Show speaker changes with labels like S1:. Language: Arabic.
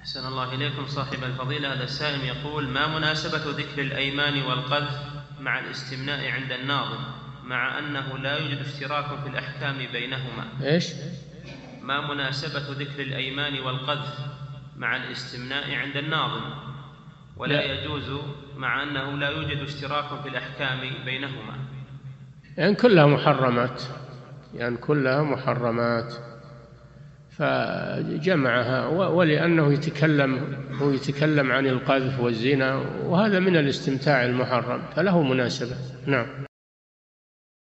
S1: أحسن الله إليكم صاحب الفضيلة. هذا السائل يقول ما مناسبة ذكر الأيمان والقذف مع الاستمناء عند الناظم مع أنه لا يوجد اشتراك في الأحكام بينهما؟
S2: إيش؟
S1: ما مناسبة ذكر الأيمان والقذف مع الاستمناء عند الناظم؟ ولا
S2: لا.
S1: يجوز مع أنه لا يوجد اشتراك في الأحكام بينهما؟
S2: يعني كلها محرمات. يعني كلها محرمات. فجمعها ولأنه يتكلم هو يتكلم عن القذف والزنا وهذا من الاستمتاع المحرم فله مناسبة. نعم.